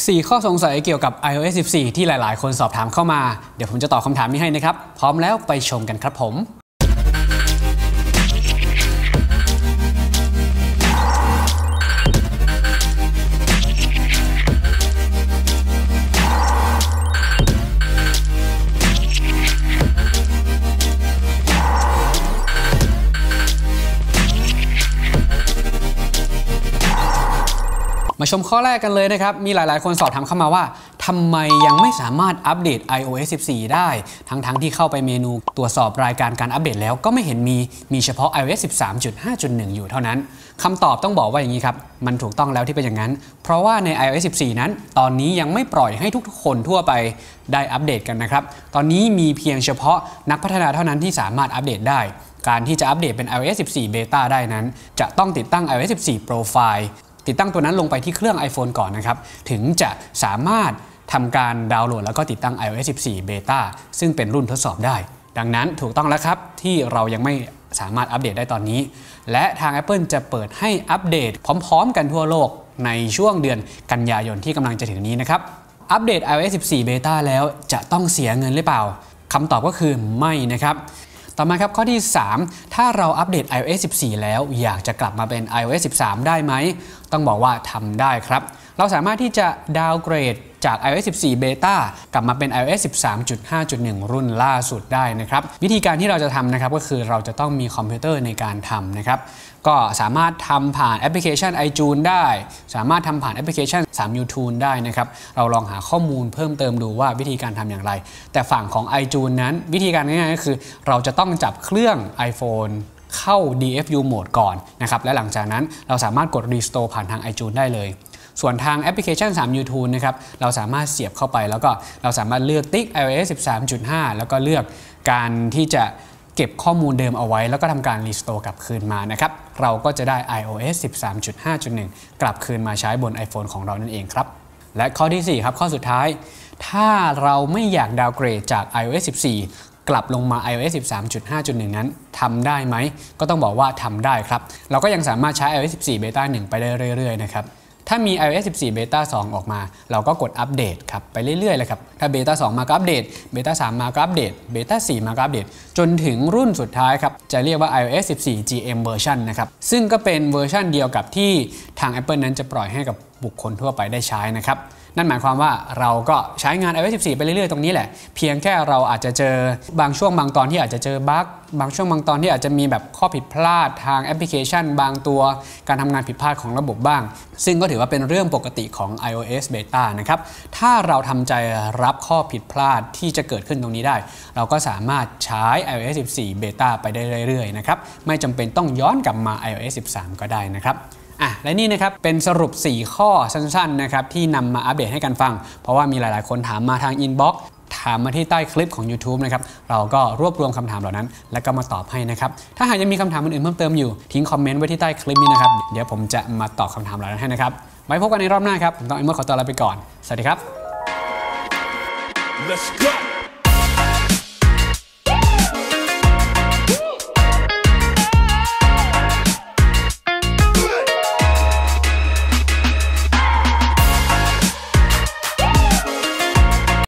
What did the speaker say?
4 ข้อสงสัยเกี่ยวกับ iOS 14 ที่หลาย ๆ คนสอบถามเข้ามา เดี๋ยวผมจะตอบคำถามนี้ให้นะครับ พร้อมแล้วไปชมกันครับผม มาชมข้อแรกกันเลยนะครับ มีหลายๆ คนสอบถามเข้ามาว่าทำไมยังไม่สามารถอัปเดต iOS 14 ได้ ทั้งๆทที่เข้าไปเมนูตรวจสอบรายการการอัปเดตแล้วก็ไม่เห็นมี มีเฉพาะ iOS 13.5.1 อยู่เท่านั้นคำตอบต้องบอกว่าอย่างนี้ครับ มันถูกต้องแล้วที่เป็นอย่างนั้น เพราะว่าใน iOS 14 นั้น ตอนนี้ยังไม่ปล่อยให้ทุกๆ คนทั่วไปได้อัปเดตกันนะครับ ตอนนี้มีเพียงเฉพาะนักพัฒนาเท่านั้นที่สามารถอัปเดตได้การที่จะอัปเดตเป็น iOS 14 Beta ได้นั้น จะต้องติดตั้ง iOS 14 Profile ติดตั้งตัวนั้นลงไปที่เครื่อง iPhone ก่อนนะครับ ถึงจะสามารถทำการดาวน์โหลดแล้วก็ติดตั้ง iOS 14 Beta ซึ่งเป็นรุ่นทดสอบได้ ดังนั้นถูกต้องแล้วครับ ที่เรายังไม่สามารถอัปเดตได้ตอนนี้ และทาง Apple จะเปิดให้อัปเดตพร้อม ๆ กันทั่วโลกในช่วงเดือนกันยายนที่กำลังจะถึงนี้นะครับ อัปเดต iOS 14 Beta แล้วจะต้องเสียเงินหรือเปล่าคำตอบก็คือไม่นะครับ ต่อมาครับข้อที่ 3 ถ้าเราอัปเดต iOS 14 แล้วอยากจะกลับมาเป็น iOS 13 ได้ไหม ต้องบอกว่าทำได้ครับ เราสามารถที่จะ downgrade จาก iOS 14 Beta กลับมาเป็น iOS 13.5.1 รุ่นล่าสุดได้นะครับวิธีการที่เราจะทำนะครับก็คือเราจะต้องมีคอมพิวเตอร์ในการทำนะครับก็สามารถทำผ่านแอปพลิเคชัน iTunes ได้ สามารถทำผ่านแอปพลิเคชัน3 u t u n e ได้นะครับ เราลองหาข้อมูลเพิ่มเติมดูว่าวิธีการทำอย่างไร แต่ฝั่งของ iTunes นั้น วิธีการง่ายๆก็คือ เราจะต้องจับเครื่อง iPhone เข้า DFU Mode ก่อนนะครับ และหลังจากนั้นเราสามารถกด Restore ผ่านทาง iTunes ได้เลย ส่วนทางแอปพลิเคชัน3 u t u n e นะครับเราสามารถเสียบเข้าไป แล้วก็เราสามารถเลือกติ๊ก iOS 13.5 แล้วก็เลือกการที่จะเก็บข้อมูลเดิมเอาไว้ แล้วก็ทำการ restore กลับคืนมานะครับ เราก็จะได้ iOS 13.5.1 กลับคืนมาใช้บน iPhone ของเรานั่นเองครับ และข้อที่ 4 ครับ ข้อสุดท้าย ถ้าเราไม่อยากดาวเกรดจาก iOS 14 กลับลงมา iOS 13.5.1 นั้นทำได้ไหม ก็ต้องบอกว่าทำได้ครับ เราก็ยังสามารถใช้ iOS 14 Beta 1 ไปได้เรื่อยๆนะครับ ถ้ามี iOS 14 Beta 2 ออกมา เราก็กดอัปเดตครับไปเรื่อยๆเลยครับ ถ้า Beta 2 มาก็อัปเดต Beta 3 มาก็อัปเดต Beta 4 มาก็อัปเดต จนถึงรุ่นสุดท้ายครับ จะเรียกว่า iOS 14 GM version นะครับ ซึ่งก็เป็นเวอร์ชันเดียวกับที่ทาง Apple นั้นจะปล่อยให้กับ บุคคลทั่วไปได้ใช้นะครับ นั่นหมายความว่าเราก็ใช้งาน iOS 14 ไปเรื่อยๆ ตรงนี้แหละ เพียงแค่เราอาจจะเจอบางช่วงบางตอนที่อาจจะเจอบั๊กบางช่วงบางตอนที่อาจจะมีแบบข้อผิดพลาดทางแอปพลิเคชัน บางตัวการทำงานผิดพลาดของระบบบ้าง ซึ่งก็ถือว่าเป็นเรื่องปกติของ iOS Beta นะครับ ถ้าเราทำใจรับข้อผิดพลาดที่จะเกิดขึ้นตรงนี้ได้ เราก็สามารถใช้ iOS 14 Beta ไปได้เรื่อยๆ นะครับ ไม่จำเป็นต้องย้อนกลับมา iOS 13 ก็ได้นะครับ อะและนี่นะครับเป็นสรุป 4 ข้อสั้นๆนะครับที่นำมาอัปเดตให้กันฟัง เพราะว่ามีหลายๆ คนถามมาทาง inbox ถามมาที่ใต้คลิปของ YouTube นะครับเราก็รวบรวมคำถามเหล่านั้น แล้วก็มาตอบให้นะครับ ถ้าหากยังมีคำถามอื่นๆเพิ่มเติมอยู่ ทิ้งคอมเมนต์ไว้ที่ใต้คลิปนี้นะครับ เดี๋ยวผมจะมาตอบคำถามเหล่านั้นให้นะครับไว้พบกันในรอบหน้าครับผมต้องเอ็มเมอร์ขอตัวลาไปก่อน สวัสดีครับ Let's go.